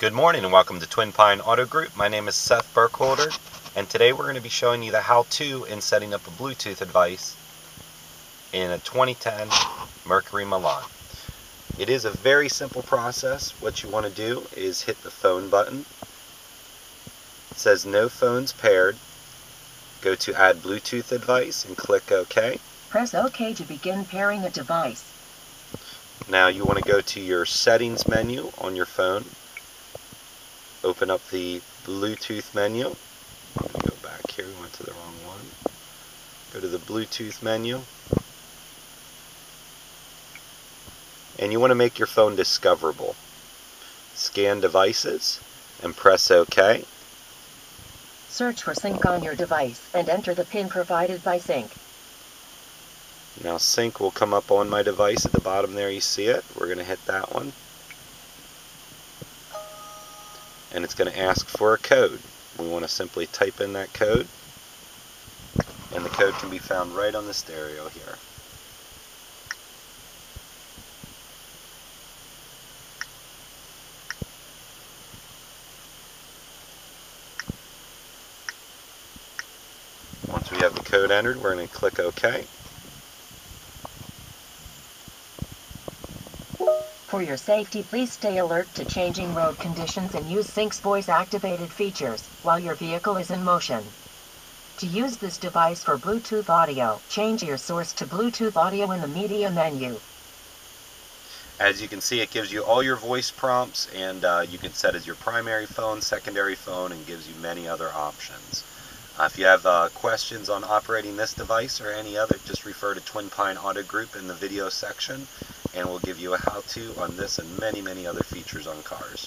Good morning and welcome to Twin Pine Auto Group. My name is Seth Burkholder and today we're going to be showing you the how-to in setting up a Bluetooth device in a 2010 Mercury Milan. It is a very simple process. What you want to do is hit the phone button. It says no phones paired. Go to add Bluetooth device and click OK. Press OK to begin pairing a device. Now you want to go to your settings menu on your phone open up the Bluetooth menu. Go back here, we went to the wrong one. Go to the Bluetooth menu. And you want to make your phone discoverable. Scan devices and press OK. Search for sync on your device and enter the PIN provided by sync. Now sync will come up on my device at the bottom there, you see it. We're going to hit that one and it's going to ask for a code. We want to simply type in that code and the code can be found right on the stereo here. Once we have the code entered, we're going to click OK. For your safety, please stay alert to changing road conditions and use Sync's voice-activated features while your vehicle is in motion. To use this device for Bluetooth audio, change your source to Bluetooth audio in the media menu. As you can see, it gives you all your voice prompts and uh, you can set as your primary phone, secondary phone, and gives you many other options. Uh, if you have uh, questions on operating this device or any other, just refer to Twin Pine Auto Group in the video section and we'll give you a how-to on this and many, many other features on cars.